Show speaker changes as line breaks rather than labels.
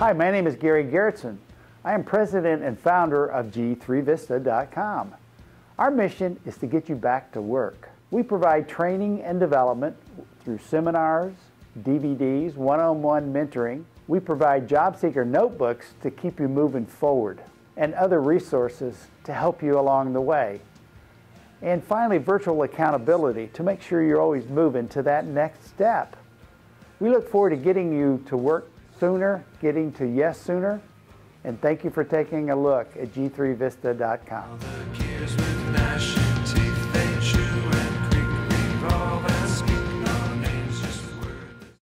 Hi, my name is Gary Garretson. I am president and founder of G3Vista.com. Our mission is to get you back to work. We provide training and development through seminars, DVDs, one-on-one mentoring. We provide job seeker notebooks to keep you moving forward and other resources to help you along the way. And finally, virtual accountability to make sure you're always moving to that next step. We look forward to getting you to work sooner, getting to yes sooner, and thank you for taking a look at G3Vista.com.